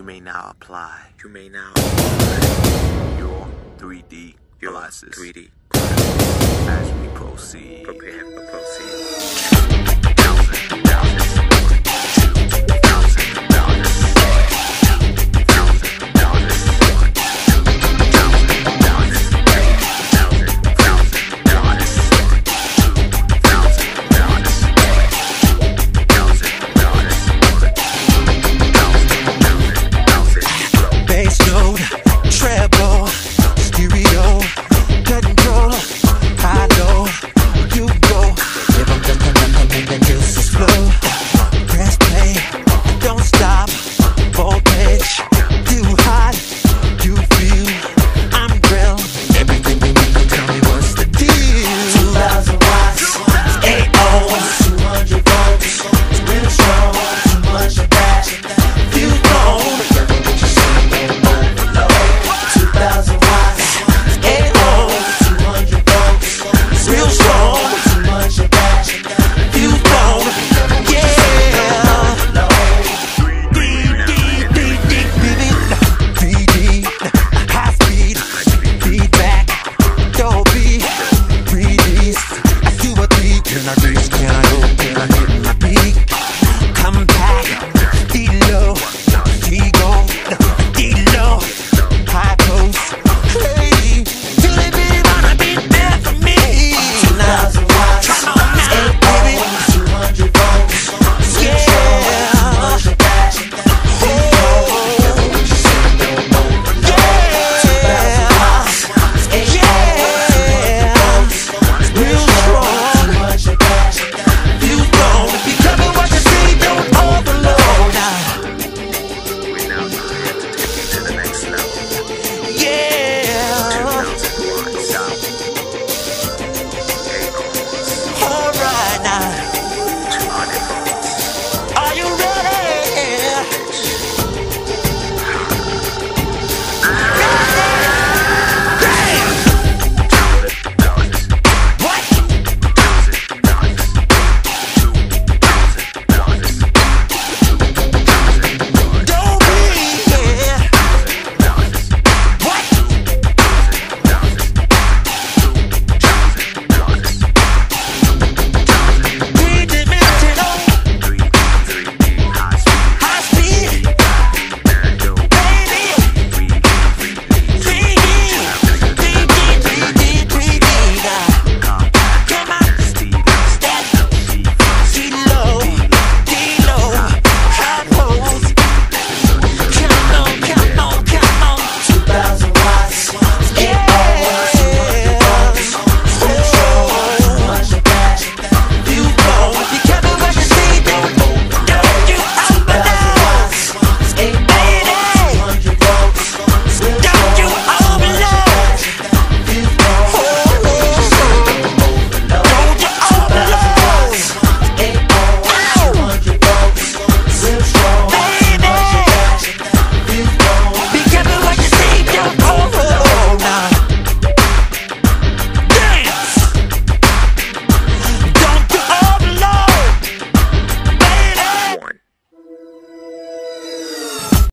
You may now apply You may now your 3D your glasses 3D as we proceed. prepare for proceed. Can I do? Can I hope? Can I do?